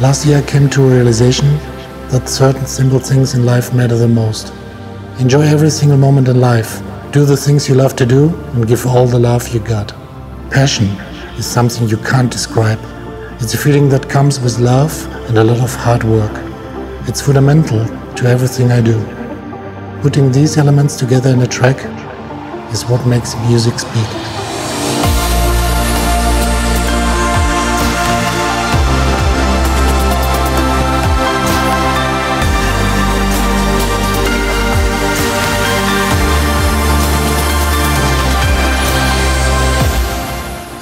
Last year I came to a realization that certain simple things in life matter the most. Enjoy every single moment in life. Do the things you love to do and give all the love you got. Passion is something you can't describe. It's a feeling that comes with love and a lot of hard work. It's fundamental to everything I do. Putting these elements together in a track is what makes music speak.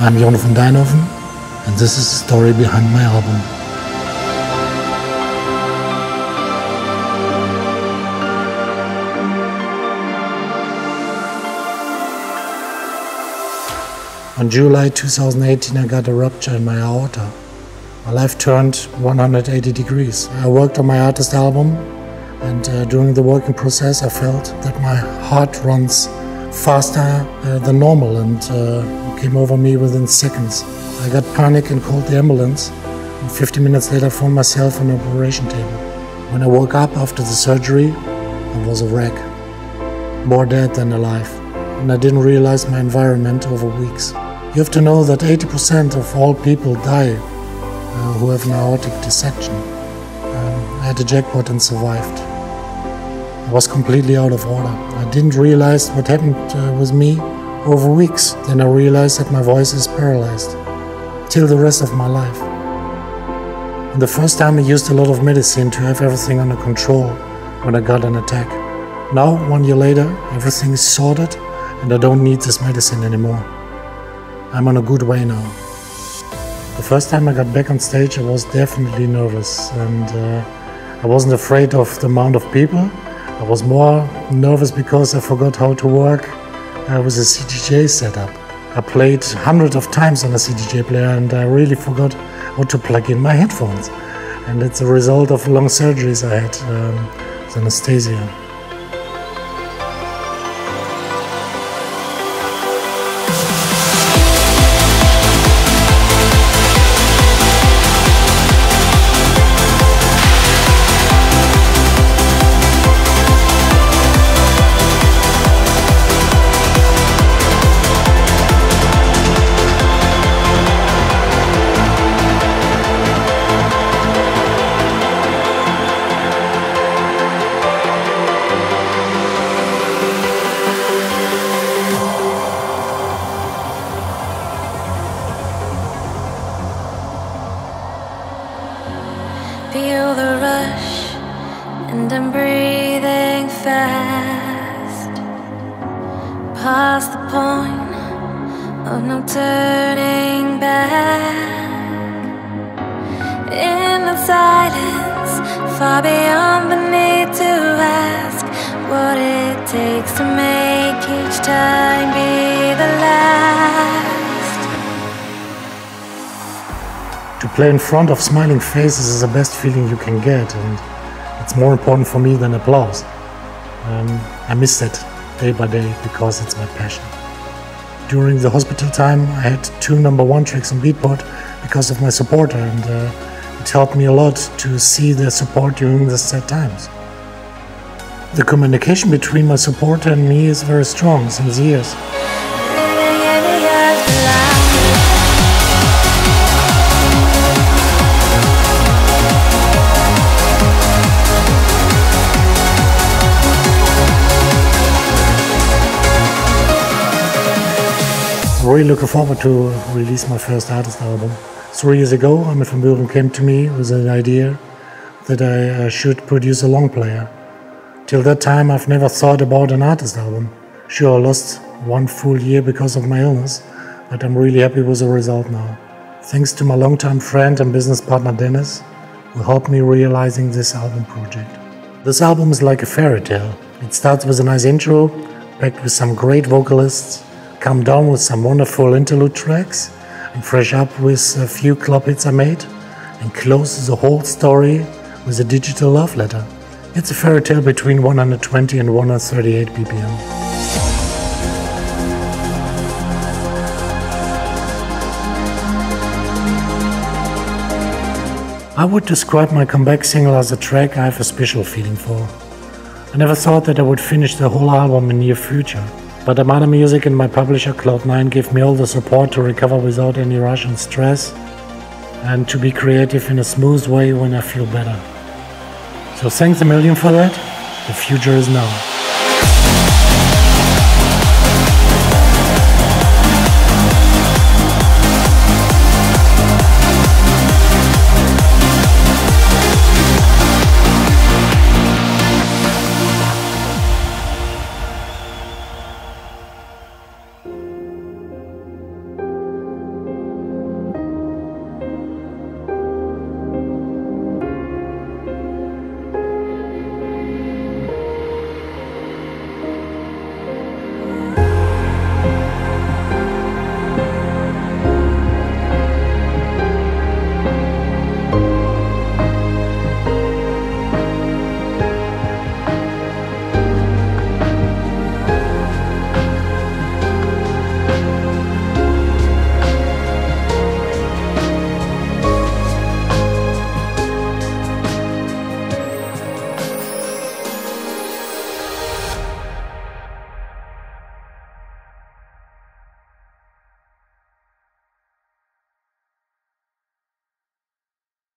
I'm Jorn van Deynhoven, and this is the story behind my album. On July 2018, I got a rupture in my aorta. My life turned 180 degrees. I worked on my artist album, and uh, during the working process, I felt that my heart runs faster uh, than normal and uh, came over me within seconds. I got panic and called the ambulance. And 50 minutes later, I found myself on the operation table. When I woke up after the surgery, I was a wreck, more dead than alive, and I didn't realize my environment over weeks. You have to know that 80% of all people die uh, who have an aortic dissection. Um, I had a jackpot and survived. I was completely out of order. I didn't realize what happened uh, with me over weeks. Then I realized that my voice is paralyzed till the rest of my life. And the first time I used a lot of medicine to have everything under control when I got an attack. Now, one year later, everything is sorted and I don't need this medicine anymore. I'm on a good way now. The first time I got back on stage, I was definitely nervous and uh, I wasn't afraid of the amount of people. I was more nervous because I forgot how to work uh, with a CDJ setup. I played hundreds of times on a CDJ player and I really forgot how to plug in my headphones. And it's a result of long surgeries I had um, with anesthesia. Feel the rush, and I'm breathing fast. Past the point of no turning back. In the silence, far beyond the need to ask what it takes to make each time play in front of smiling faces is the best feeling you can get, and it's more important for me than applause. Um, I miss that day by day because it's my passion. During the hospital time, I had two number one tracks on Beatport because of my supporter, and uh, it helped me a lot to see their support during the sad times. The communication between my supporter and me is very strong since years. Really looking forward to release my first artist album. Three years ago, Armin van Buuren came to me with an idea that I uh, should produce a long player. Till that time, I've never thought about an artist album. Sure, I lost one full year because of my illness, but I'm really happy with the result now. Thanks to my longtime friend and business partner Dennis, who helped me realizing this album project. This album is like a fairy tale. It starts with a nice intro, packed with some great vocalists, come down with some wonderful interlude tracks and fresh up with a few club hits I made and close the whole story with a digital love letter. It's a fairy tale between 120 and 138 BPM. I would describe my comeback single as a track I have a special feeling for. I never thought that I would finish the whole album in near future, but Armada Music and my publisher Cloud9 gave me all the support to recover without any rush and stress, and to be creative in a smooth way when I feel better. So thanks a million for that. The future is now.